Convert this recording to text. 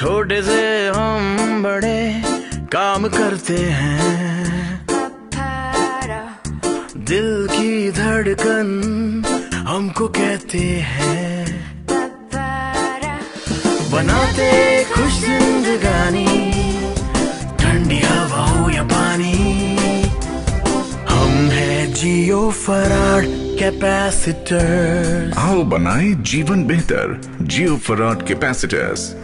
छोटे से हम बड़े काम करते हैं। दिल की धड़कन हमको कहते हैं। बनाते खुश जिंदगानी ठंडी हवा हो या पानी। हम है जियो फराड कैपेसिटर आओ बनाए जीवन बेहतर, जियो फराड कैपेसिटर्स।